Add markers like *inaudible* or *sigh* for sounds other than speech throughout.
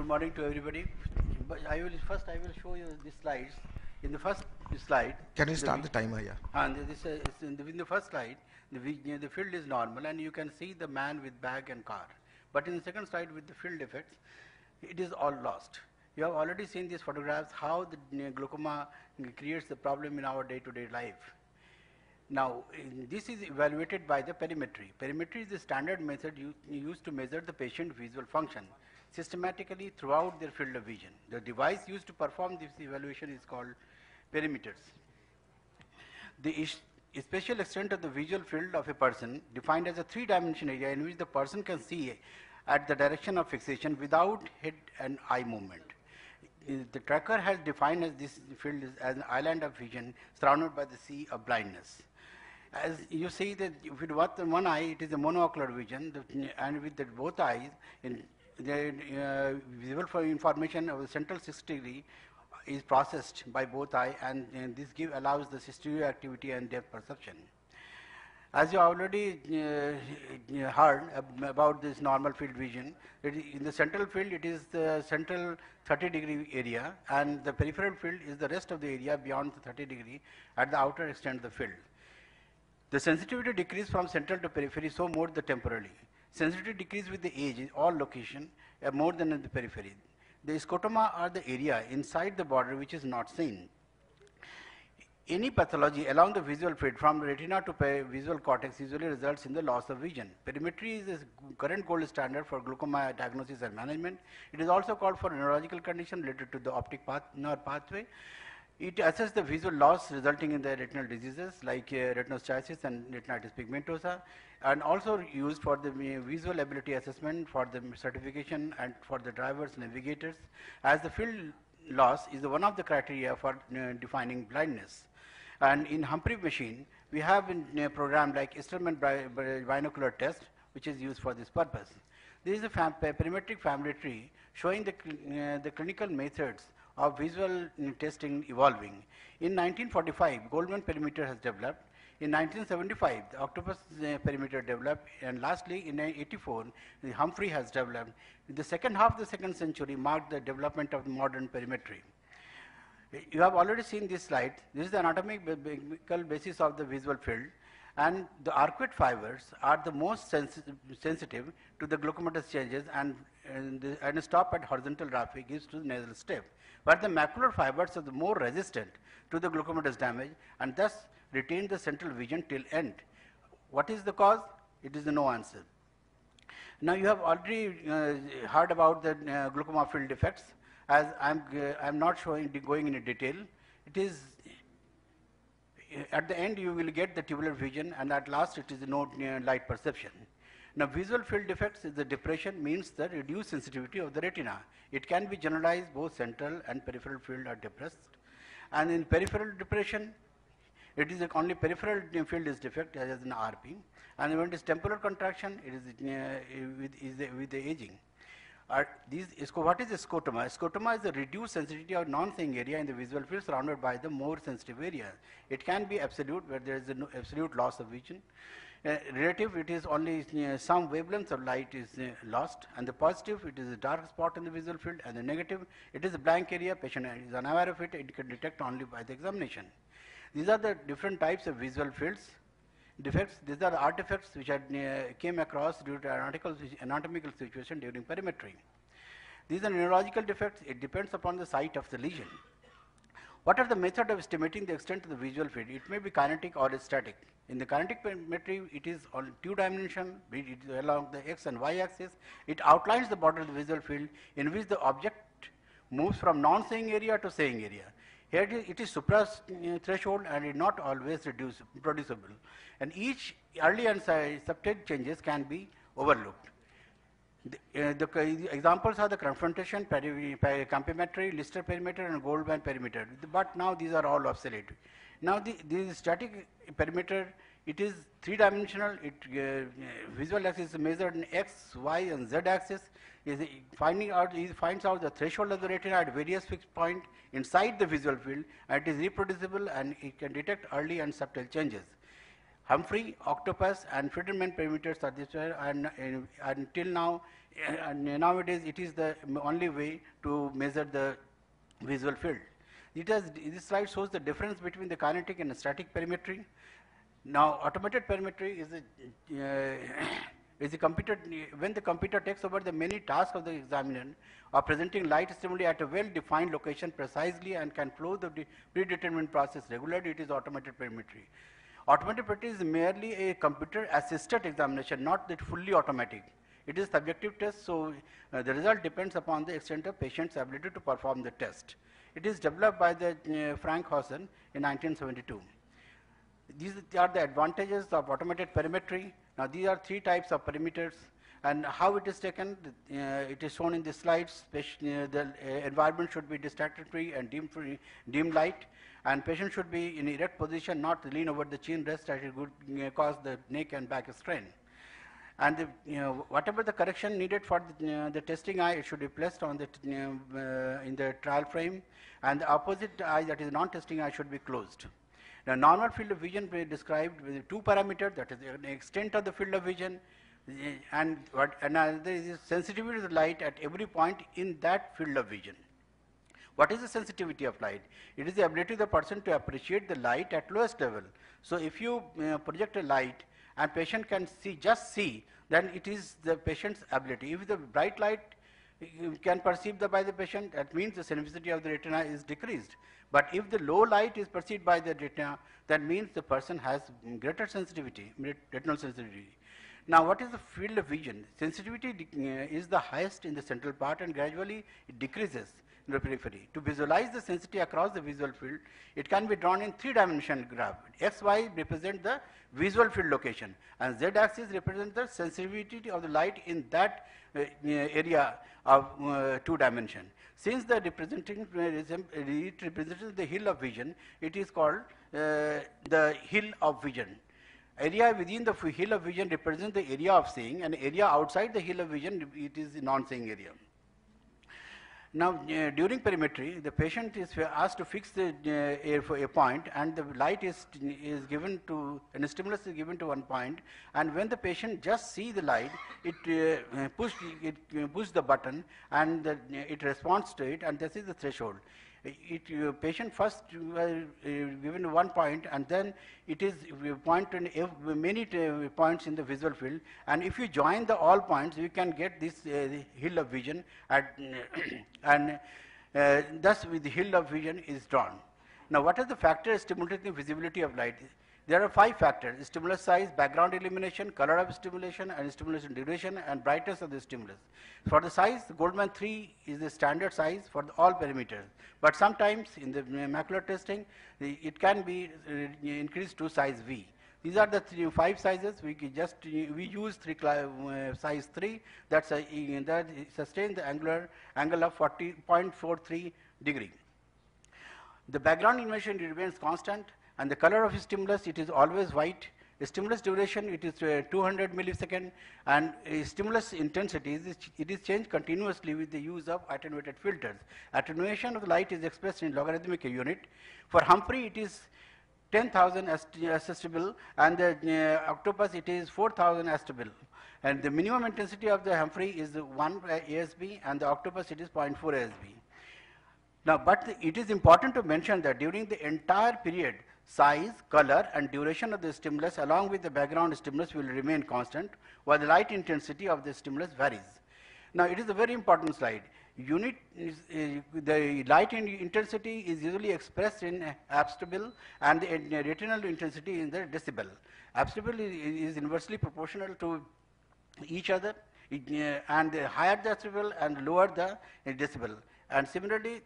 good morning to everybody. But I will first I will show you the slides. In the first slide, Can you the start vi- the timer, yeah? and this uh, is in, the, in the first slide, the, the field is normal, and you can see the man with bag and car. But in the second slide, with the field effects, it is all lost. You have already seen these photographs how the glaucoma creates the problem in our day-to-day life. Now, this is evaluated by the perimetry. Perimetry is the standard method used to measure the patient visual function systematically throughout their field of vision. The device used to perform this evaluation is called perimeters. The spatial extent of the visual field of a person defined as a three-dimensional area in which the person can see at the direction of fixation without head and eye movement. The Traquair has defined as this field as an island of vision surrounded by the sea of blindness. As you see that with one eye, it is a monocular vision, and with the both eyes, in the uh, visible for information of the central 60 degree is processed by both eye, and, and this give allows the stereoacuity and depth perception. As you already uh, heard about this normal field vision, it in the central field it is the central 30 degree area and the peripheral field is the rest of the area beyond the 30 degree at the outer extent of the field. The sensitivity decrease from central to periphery so more the temporally. Sensitivity decrease with the age in all location uh, more than in the periphery. The scotoma are the area inside the border which is not seen. Any pathology along the visual field from retina to visual cortex usually results in the loss of vision. Perimetry is the current gold standard for glaucoma diagnosis and management. It is also called for neurological condition related to the optic path, nerve pathway. It assesses the visual loss resulting in the retinal diseases like uh, and retinitis pigmentosa and also used for the uh, visual ability assessment for the certification and for the drivers, navigators as the field loss is one of the criteria for uh, defining blindness. And in Humphrey machine, we have a program like Esterman bi- bi- binocular test, which is used for this purpose. This is a fam- pa- perimetric family tree showing the, cl- uh, the clinical methods of visual uh, testing evolving. In 1945, Goldmann perimeter has developed. In 1975, the octopus uh, perimeter developed, and lastly, in 1984, the Humphrey has developed. The second half of the second century marked the development of modern perimetry. You have already seen this slide. This is the anatomical basis of the visual field. And the arcuate fibers are the most sensi- sensitive to the glaucomatous changes and, and, the, and stop at horizontal raphe gives to the nasal step. But the macular fibers are the more resistant to the glaucomatous damage and thus retain the central vision till end. What is the cause? It is no answer. Now you have already uh, heard about the uh, glaucoma field defects. As I'm, I'm not showing going into detail, it is at the end you will get the tubular vision, and at last it is no light perception. Now visual field defects is the depression means the reduced sensitivity of the retina. It can be generalized both central and peripheral field are depressed, and in peripheral depression it is only peripheral field is defect as an RP, and when it is temporal contraction, it is uh, with, is with the aging. Are these, what is a scotoma? Scotoma is the reduced sensitivity of non-seeing area in the visual field surrounded by the more sensitive area. It can be absolute, where there is an absolute loss of vision. Uh, relative, it is only uh, some wavelengths of light is uh, lost, and the positive, it is a dark spot in the visual field, and the negative, it is a blank area. Patient is unaware of it. It can detect only by the examination. These are the different types of visual fields. Defects, these are the artifacts which I uh, came across due to anatomical, situation during perimetry. These are neurological defects. It depends upon the site of the lesion. What are the method of estimating the extent of the visual field? It may be kinetic or static. In the kinetic perimetry, it is on two dimension, it along the x and y axis. It outlines the border of the visual field in which the object moves from non-seeing area to seeing area. Here it is, it is supra uh, threshold and is not always reduce, producible. And each early and subtle changes can be overlooked. The, uh, the examples are the confrontation, peri- campimetry, Lister perimeter, and Goldmann perimeter. But now these are all obsolete. Now the, the static perimeter, it is three-dimensional. It uh, uh, visual axis is measured in x, y, and z axis. Is finding out it finds out the threshold of the retina at various fixed point inside the visual field, and it is reproducible and it can detect early and subtle changes. Humphrey, Octopus, and Friedman perimeters are this way, and, and until now, uh, and nowadays it is the only way to measure the visual field. It has, this slide shows the difference between the kinetic and static perimetry. Now, automated perimetry is a, uh, *coughs* is a computer, when the computer takes over the many tasks of the examiner of presenting light stimuli at a well-defined location precisely and can flow the predetermined process regularly, it is automated perimetry. Automated perimetry is merely a computer-assisted examination, not that fully automatic. It is subjective test, so uh, the result depends upon the extent of patient's ability to perform the test. It is developed by the uh, Fankhauser in 1972. These are the advantages of automated perimetry. Now these are three types of perimeters and how it is taken, uh, it is shown in the slides. Uh, the uh, environment should be distracted free and dim, free, dim light and patient should be in erect position, not lean over the chin rest as it would uh, cause the neck and back strain. And the, you know, whatever the correction needed for the, the, testing eye, it should be placed on the, uh, in the trial frame, and the opposite eye, that is non-testing eye, should be closed. Now, normal field of vision we described with two parameters, that is the extent of the field of vision, and what another is sensitivity to the light at every point in that field of vision. What is the sensitivity of light? It is the ability of the person to appreciate the light at lowest level. So if you uh, project a light and patient can see, just see, then it is the patient's ability. If the bright light can perceive the, by the patient, that means the sensitivity of the retina is decreased. But if the low light is perceived by the retina, that means the person has greater sensitivity, retinal sensitivity. Now, what is the field of vision? Sensitivity uh, is the highest in the central part and gradually it decreases the periphery. To visualize the sensitivity across the visual field, it can be drawn in three-dimensional graph. X, Y represent the visual field location and Z axis represents the sensitivity of the light in that uh, area of uh, two dimension. Since the representing uh, it represents the hill of vision, it is called uh, the hill of vision. Area within the hill of vision represents the area of seeing and area outside the hill of vision, it is non-seeing area. Now, uh, during perimetry, the patient is asked to fix the uh, a, a point and the light is, is given to, and stimulus is given to one point. And when the patient just see the light, it uh, push, it uh, push the button and the, it responds to it and this is the threshold it uh, patient first uh, given one point and then it is point in many points in the visual field and if you join the all points you can get this uh, hill of vision at, *clears throat* and uh, thus with the hill of vision is drawn. Now what are the factors stimulating the visibility of light? There are five factors, stimulus size, background illumination, color of stimulation, and stimulation duration, and brightness of the stimulus. For the size, Goldmann 3 is the standard size for all parameters. But sometimes in the macular testing, it can be uh, increased to size V. These are the three, five sizes. We just we use three uh, size three. That's a, that sustain the angular angle of 40.43 degree. The background illumination remains constant. And the color of stimulus, it is always white. The stimulus duration, it is uh, 200 millisecond. And uh, stimulus intensity, is, it is changed continuously with the use of attenuated filters. Attenuation of the light is expressed in logarithmic unit. For Humphrey, it is 10,000 apostilb, and the uh, octopus, it is 4,000 apostilb. And the minimum intensity of the Humphrey is 1 ASB, and the octopus, it is 0.4 ASB. Now, but it is important to mention that during the entire period, size, color and duration of the stimulus along with the background stimulus will remain constant while the light intensity of the stimulus varies. Now it is a very important slide. Unit uh, the light in intensity is usually expressed in apostilb and the retinal intensity in the decibel. Apostilb is, is inversely proportional to each other it, uh, and the higher the decibel and lower the decibel. And similarly,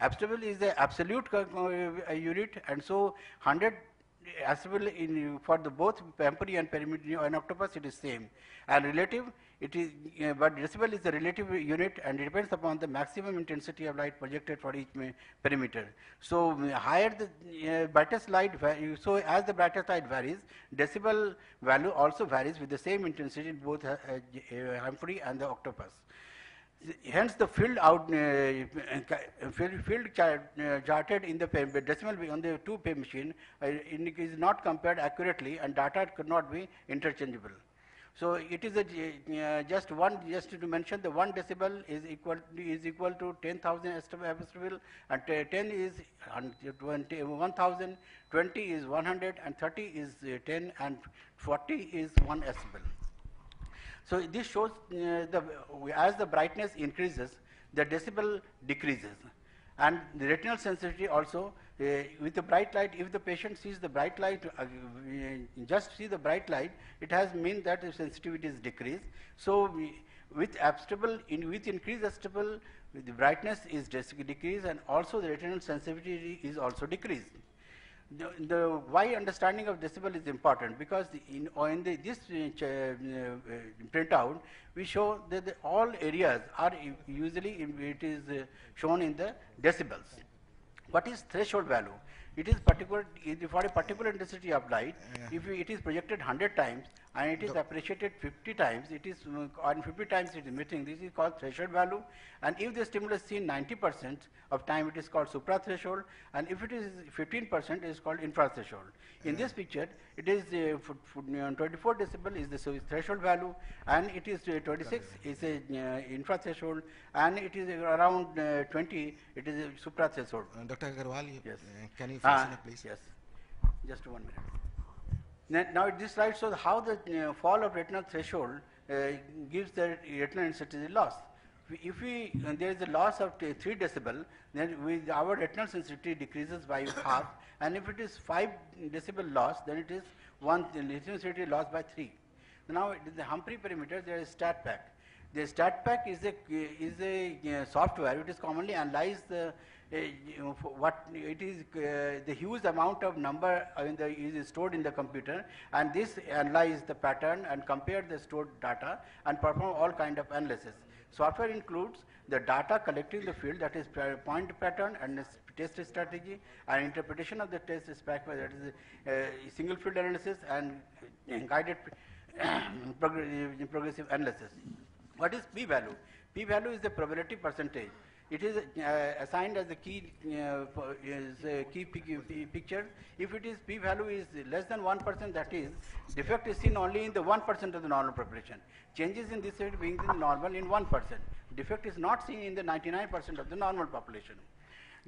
Apostilb is the absolute uh, unit, and so 100 apostilb in for the both Humphrey and perimeter and octopus it is same. And relative, it is uh, but decibel is the relative unit and it depends upon the maximum intensity of light projected for each perimeter. So higher the uh, brightest light, so as the brightest light varies, decibel value also varies with the same intensity in both uh, uh, Humphrey and the octopus. Hence, the field out uh, field, field chart, uh, charted in the decimal on the two pay machine uh, is not compared accurately, and data could not be interchangeable. So it is a, uh, just one, just to mention, the one decibel is equal, is equal to 10,000 decibel, and 10 is hun- 20, 1,000, 20 is 100, and 30 is uh, 10, and 40 is 1 decibel. So this shows uh, the, as the brightness increases, the decibel decreases. And the retinal sensitivity also, uh, with the bright light, if the patient sees the bright light, uh, just see the bright light, it has mean that the sensitivity is decreased. So we, with apostilb, in, with increased apostilb, the brightness is dec- decreased and also the retinal sensitivity is also decreased. The, the why understanding of decibel is important because in, in the, this uh, uh, printout we show that the, all areas are usually in, it is uh, shown in the decibels. What is threshold value? It is particular for a particular intensity of light. If it is projected 100 times and it is appreciated 50 times, it is uh, on 50 times it is emitting. This is called threshold value. And if the stimulus seen 90% of time, it is called supra threshold. And if it is 15%, it is called infra threshold. In this picture, it is uh, uh, 24 decibel is the threshold value, and it is uh, 26 is a uh, infra threshold, and it is around uh, 20, it is a supra threshold. Uh, Dr. Agrawal, Yes. can you Ah, fix it, please? Yes. Just one minute. Now, this slide shows how the fall of retinal threshold uh, gives the retinal sensitivity loss. If we, uh, there is a loss of 3 decibel, then with our retinal sensitivity decreases by *coughs* half, and if it is 5 decibel loss, then it is 1 the retinal sensitivity lost by 3. Now, in the Humphrey parameter, there is STATPAC. The STATPAC is a, is a uh, software, it is commonly analyze the, uh, for what it is, uh, the huge amount of number uh, in the, is stored in the computer, and this analyze the pattern and compare the stored data and perform all kind of analysis. Software includes the data collecting the field, that is point pattern and test strategy, and interpretation of the test spec, that is uh, single field analysis and uh, guided *clears throat* progressive analysis. What is p-value? P-value is the probability percentage. It is uh, assigned as a key uh, is a key pic- picture. If it is p-value is less than one percent, that is defect is seen only in the one percent of the normal population. Changes in this rate being the normal in one percent. Defect is not seen in the 99 percent of the normal population.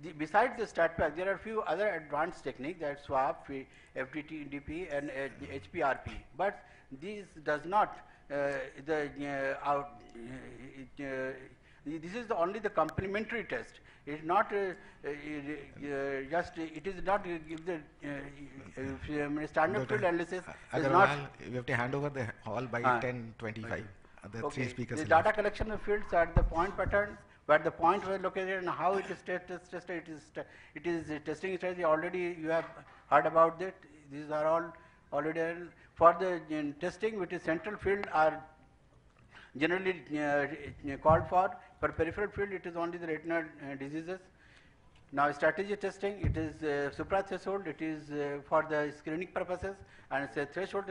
The, besides the STATPAC, there are few other advanced techniques that SWAP, F- FDT, DP, and HPRP. But these does not the uh, out, uh, uh, this is the only the complementary test. It is not uh, uh, uh, just it is not uh, give the uh, uh, standard field analysis is not. you have to hand over the hall by. 10:25. Uh, The Okay. three speakers The left. data collection of fields are the point pattern, where the point was located and how it is test- test- tested. it is, it is uh, testing strategy. Already you have heard about that. These are all already uh, for the uh, testing, which is central field are generally uh, called for. For peripheral field, it is only the retinal diseases. Now, strategy testing, it is uh, supra threshold, it is uh, for the screening purposes, and it's a threshold.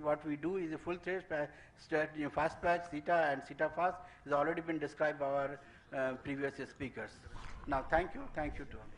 What we do is a full thresh, pa- stat, you know, fast patch, SITA, and SITA fast has already been described by our uh, previous speakers. Now, thank you, thank you to all.